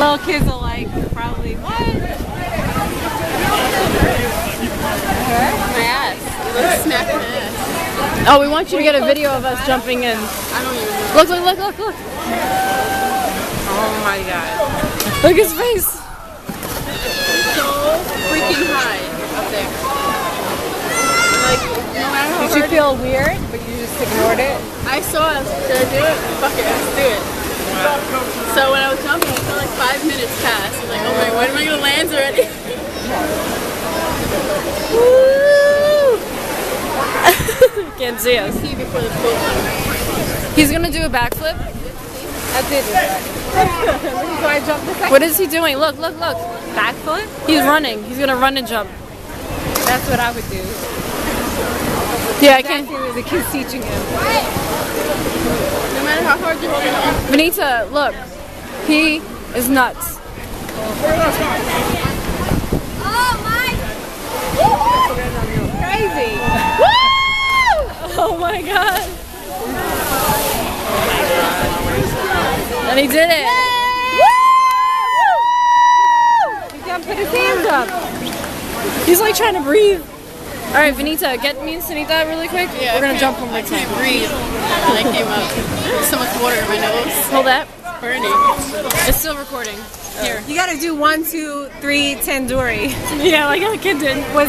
Little kids are like, probably, what? My ass. Look smacked my ass. Oh, we want you to get a video of us jumping in. I don't even know. Look, look, look, look, look. Oh my god. Look at his face. So freaking high up there. Like, no matter how Did you feel weird, but you just ignored it? I saw it, like, should I do it? Fuck it, let's do it. So when I was jumping, like five minutes passed. I was like, oh my, when am I gonna land already? Can't see us. See before the boat. He's gonna do a backflip. I did it. so I jumped the second. What is he doing? Look, look, look. Backflip? He's running. He's gonna run and jump. That's what I would do. Yeah, I can't. The kid's teaching him. No matter how hard you're holding on. Benita, look. He is nuts. Oh my! Crazy. Oh my god. And he did it. He jumped, put his hands up. He's like trying to breathe. All right, Benita, get me and Sunita really quick. Yeah, We're gonna can't- jump one more I can't breathe when I came up. So much water in my nose. Hold that. Burning. It's still recording. Here. You gotta do one, two, three, tandoori. Yeah, like a kid did. Was